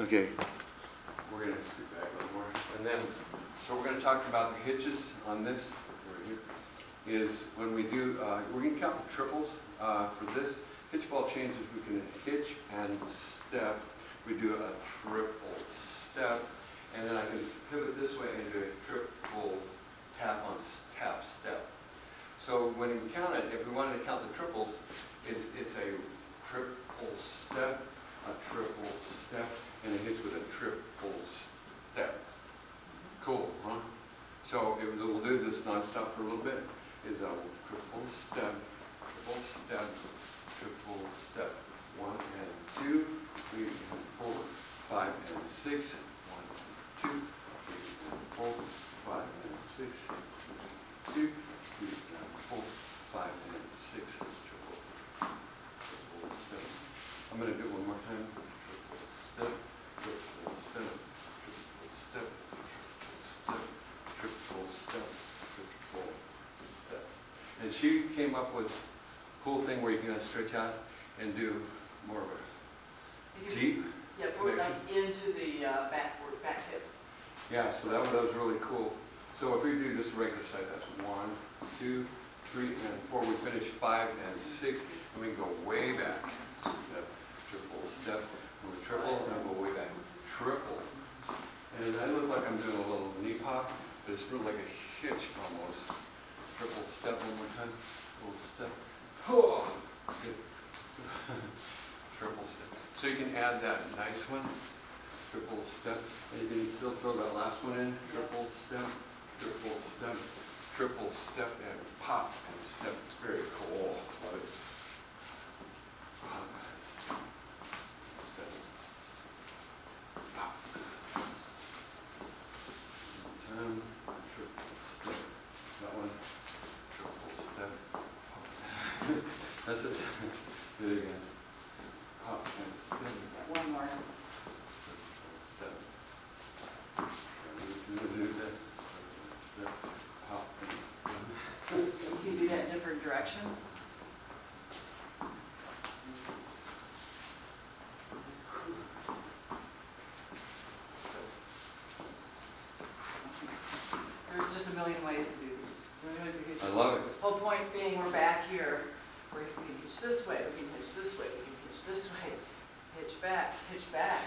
Okay. We're gonna scoot back a little more. And then, so we're gonna talk about the hitches on this, right here, is when we do, uh, we're gonna count the triples. Uh, for this hitch ball changes, we can hitch and step. We do a triple step, and then I can pivot this way and do a triple tap on, tap step. So when we count it, if we wanted to count the triples, it's, it's a triple step, a triple step, and it hits with a triple step. Cool, huh? So if we'll do this nonstop for a little bit, is a triple step, triple step, triple step. One and two, three and four, five and six. One and two, three and four, five and six. Two, three and four, five and six. Triple, triple step. I'm gonna do it one more time. Triple step, triple step, triple step, triple step, triple step, triple step. And she came up with a cool thing where you can stretch out and do more of a deep. Yeah, put it like into the uh, backward, back hip. Yeah, so that was, that was really cool. So if we do just a regular side, that's one, two, three, and four. We finish five and six, and we can go way back. Step, triple step, move triple, and go way back. Triple. And I look like I'm doing a little knee pop, but it's really like a hitch almost. Triple step one more time, triple step. Oh. Triple step. So you can add that nice one, triple step, and you can still throw that last one in, triple step, triple step, triple step, and pop and step. It's very cool. Love it. Pop, step, pop, step. Time, triple step. That one, triple step, pop. That's it. Do it again. Pop and step. One more. Step. Do that. Step, oh, hop, and You can do that in different directions. There's just a million ways to do these. A million ways to hitch step. I love it. Whole point being, we're back here, where we can hitch this way, we can hitch this way, we can hitch this way, hitch back, hitch back.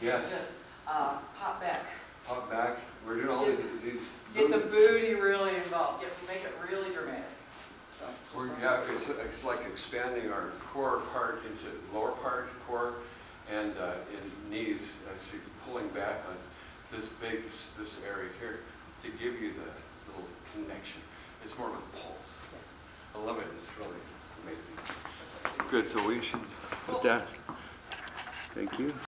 Yes. Just, uh, pop back. Pop back. We're doing all these. these Get the booty really involved, get, make it really dramatic, so. We're, yeah, it's, it's like expanding our core part into lower part, core, and, uh, in knees, actually pulling back on this big, this area here to give you the little connection. It's more of a pulse. Yes. I love it. It's really amazing. Good, so we should put that. Thank you.